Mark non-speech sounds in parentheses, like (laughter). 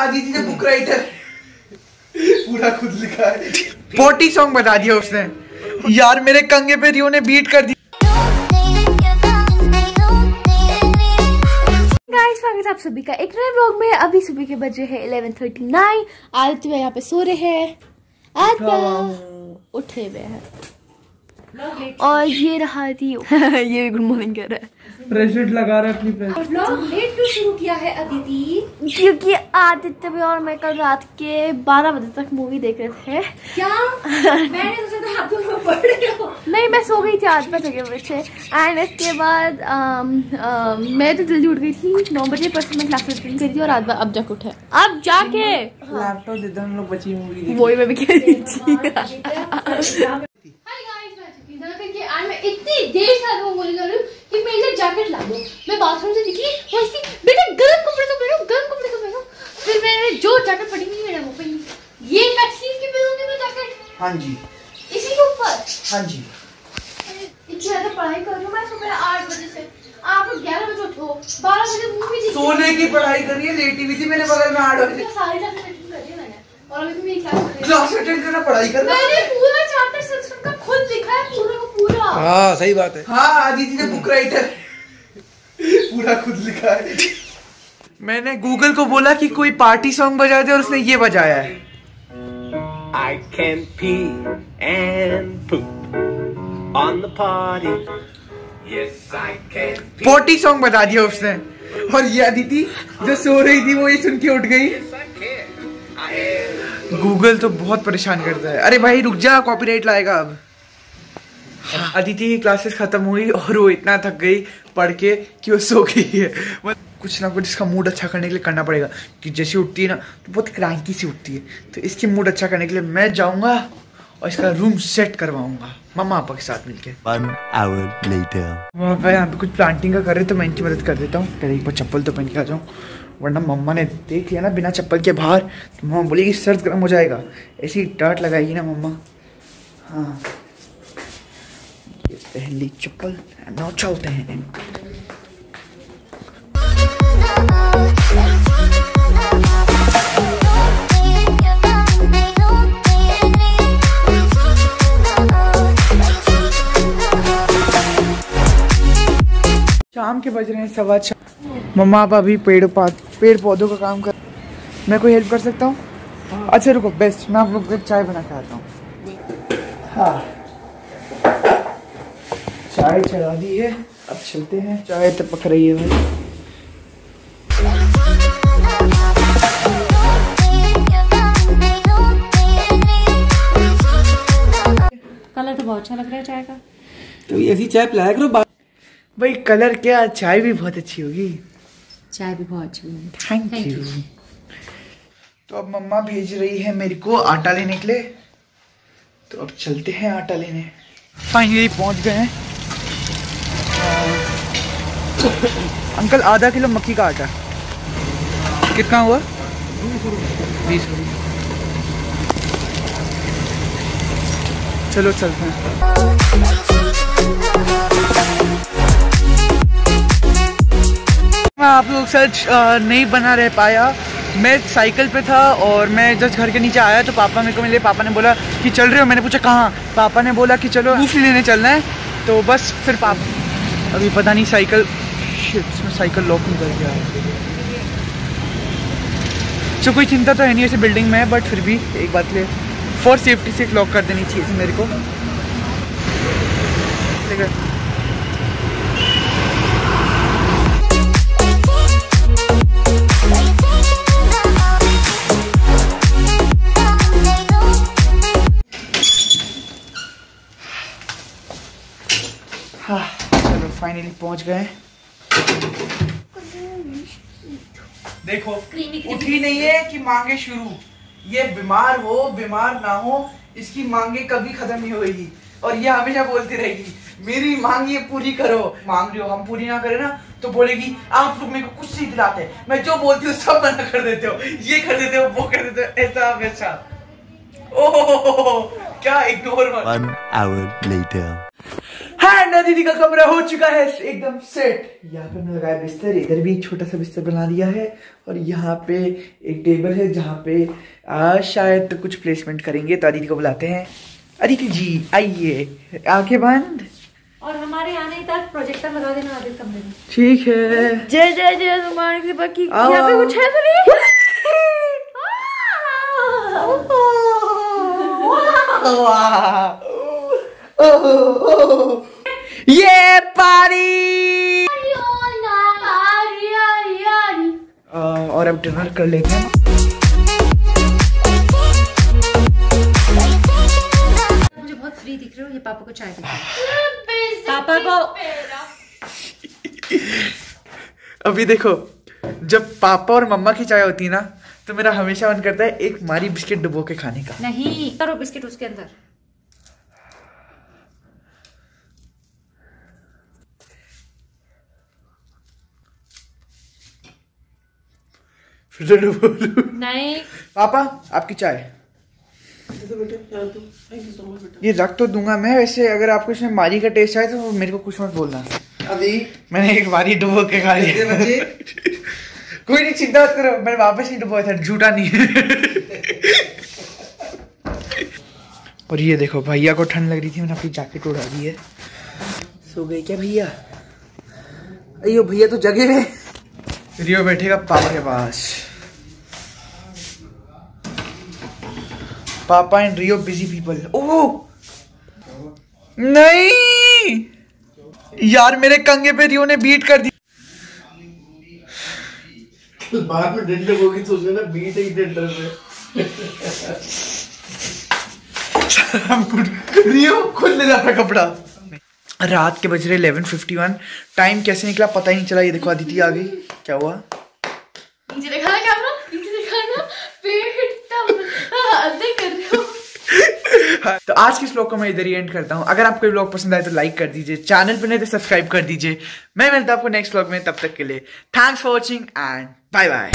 आदिति ने book writer पूरा खुद लिखा है। पोटी सॉन्ग बता दिया उसने। यार मेरे कंगे पे रियो ने बीट कर दी। स्वागत है आप सभी का एक नए ब्लॉग में। अभी सुबह के बजे है 11:39 आदित्य भैया यहाँ पे सो रहे हैं। आदित्य उठे हुए हैं। और ये रहा थी (laughs) ये भी गुड मॉर्निंग कह रहा है। प्रेसिडेंट लगा रहा है अपनी शुरू किया है अदिति? क्योंकि आदित्य भैया और मैं कल रात के 12 बजे तक मूवी देख रहे थे। क्या? मैंने सोचा था आप दोनों पढ़ रहे हो। नहीं मैं सो गई थी आठ बजे के बजे एंड इसके बाद अम, अम, मैं तो जल्दी उठ गई थी। नौ बजे पर मैं क्लास अटेंड करी थी और आज अब जाके उठे। अब जाके! लैपटॉप दे दो हम लोग बची मूवी वही मैं भी कह रही थी। हाय गाइस मैं चुकी हूँ। क्योंकि आज मैं इतनी देर से आपको बोल कर रही हूँ कि मेरे लिए जैकेट ला दो। मैं बाथरूम से निकली वैसे बेटा गर्म कपड़े तो पहनो गर्म कपड़े तो पहनो फिर मैंने जो जैकेट पड़ी हुई मैंने वो पहनी ये मैक्सी की पहनूँगी मैं जैकेट हाँ जी। इसी के ऊपर? हाँ जी। इतनी ज़्यादा पढ़ाई कर रही हूँ मैं सुबह आठ बजे से। आप ग्यारह बजे उठो बारह बजे मूवी देखी सोने की पढ़ाई कर रही है लेटी हुई थी मेरे बगल में आठ बजे। सारी जैकेट अटेंड कर दी मैंने और अभी तो मेरी क्लास है। क्लास अटेंड करना पढ़ाई कर रहा मैंने पूरा चैप्टर संस्कृत का खुद लिखा है पूरा का पूरा। हाँ सही बात है। हाँ आदिति ने बुक राइटर पूरा खुद लिखा है। मैंने गूगल को बोला कि कोई पार्टी सॉन्ग बजा दे और उसने ये बजाया है। I can pee and poop on the party. Yes, I can. Potty song बता दिया उसने। और ये अदिति जो सो रही थी वो ये सुन के उठ गई. गूगल तो बहुत परेशान करता है। अरे भाई रुक जा कॉपीराइट लाएगा अब। अदिति की क्लासेस खत्म हुई और वो इतना थक गई पढ़ के कि वो सो गई है। कुछ ना कुछ इसका मूड अच्छा करने के लिए करना पड़ेगा। कि जैसे उठती है ना तो बहुत क्रांकी सी उठती है। तो इसकी मूड अच्छा करने के लिए मैं जाऊँगा और इसका रूम सेट करवाऊँगा मम्मा पापा के साथ मिलके. वहाँ यहाँ पे कुछ प्लांटिंग का कर रहे तो मैं इनकी मदद कर देता हूँ। पहले एक बार चप्पल तो पहन के आ जाऊँ वरना मम्मा ने देख लिया ना बिना चप्पल के बाहर तो मम्मा बोलेगी सर्द गर्म हो जाएगा। ऐसी डांट लगाएगी ना मम्मा। हाँ। ये पहली चप्पल नौ चलते हैं। शाम के बज रहे हैं सवा छः मम्मा आप अभी पेड़ पा पेड़ पौधों का काम कर मैं कोई हेल्प कर सकता हूँ? अच्छा रुको बेस्ट मैं आप लोग को चाय बना के आता हूँ। हाँ। चाय चढ़ा दी है अब चलते हैं। चाय तो पक रही है भाई। कलर तो बहुत अच्छा लग रहा है चाय का। तो ऐसी चाय पिलाया करो भाई कलर क्या? चाय भी बहुत अच्छी होगी। चाय भी बहुत अच्छी बनी थैंक यू तो अब मम्मा भेज रही है मेरे को आटा लेने के लिए। तो अब चलते हैं आटा लेने। फाइनली पहुँच गए हैं। अंकल आधा किलो मक्की का आटा। कितना हुआ? बीस। चलो चलते हैं। मैं आप लोग सच नहीं बना रह पाया। मैं साइकिल पे था और मैं जस्ट घर के नीचे आया तो पापा मेरे को मिले। पापा ने बोला कि चल रहे हो? मैंने पूछा कहाँ? पापा ने बोला कि चलो मूंगफली लेने चलना है। तो बस फिर पापा अभी पता नहीं साइकिल शिट साइकिल लॉक नहीं कर गया तो कोई चिंता तो है नहीं ऐसे बिल्डिंग में है बट फिर भी एक बात ले। फॉर सेफ्टी से लॉक कर देनी चाहिए मेरे को। ठीक है। हाँ चलो फाइनली पहुँच गए। देखो उठी नहीं है कि मांगे शुरू। ये बीमार हो बीमार ना हो इसकी मांगे कभी खत्म नहीं होगी और ये हमेशा बोलती रहेगी मेरी मांग ये पूरी करो। मांग रही हो हम पूरी ना करें ना तो बोलेगी आप लोग मेरे को कुछ नहीं दिलाते। मैं जो बोलती हूँ सब मना कर देते हो। ये कर देते हो वो कर देते हो ऐसा वैसा। ओह क्या इग्नोर हाँ दीदी का कमरा हो चुका है। एकदम सेट यहाँ पे मैंने लगाया बिस्तर इधर भी एक छोटा सा बिस्तर बना दिया है। और यहाँ पे एक टेबल है जहाँ पे आ, शायद तो कुछ प्लेसमेंट करेंगे। तो अदिति को बुलाते हैं। अदिति जी आइए। आँखें बंद। और हमारे आने तक प्रोजेक्टर लगा देना आदित्य कमरे में। ठीक है। जय जय जय हनुमान कृपा की यहाँ पे कुछ है तो नहीं? (laughs) ये पारी और अब डिनर कर लेते हैं। मुझे बहुत फ्री दिख रहे हो ये पापा को चाय पापा को (laughs) अभी देखो जब पापा और मम्मा की चाय होती है ना तो मेरा हमेशा मन करता है एक मारी बिस्किट डुबो के खाने का। नहीं करो बिस्किट उसके अंदर फिर से डुबो लूँ। नहीं। पापा आपकी चाय। ये रख तो दूँगा मैं वैसे अगर आपको इसमें मारी का टेस्ट आए तो मेरे को कुछ मत बोलना। अभी? मैंने एक बारी डुबो के खा लिया। कोई नहीं चिंता मत करो मैंने वापस नहीं डुबोया था झूठा नहीं और ये देखो भैया को ठंड लग रही थी मैंने अपनी जैकेट उड़ा दी है। सो गए क्या भैया? अयो भैया तो जगे हुए रियो बैठेगा पापा के पास। पापा एंड रियो बिज़ी पीपल। ओह! नहीं! यार मेरे कंगे पे रियो ने बीट कर दी। बाद में डेंट होगी तो उसने ना बीट ही में हम खुद रियो खुद ले जाता कपड़ा। रात के बज रहे 11:51 टाइम कैसे निकला पता ही नहीं चला। ये देखो अदिति आ गई। क्या हुआ? (laughs) तो आज के श्लोक को मैं इधर ही एंड करता हूँ? अगर आपको ब्लॉग पसंद आए तो लाइक कर दीजिए चैनल पर नहीं तो सब्सक्राइब कर दीजिए। मैं मिलता आपको नेक्स्ट ब्लॉग में, तब तक के लिए thanks for watching and bye bye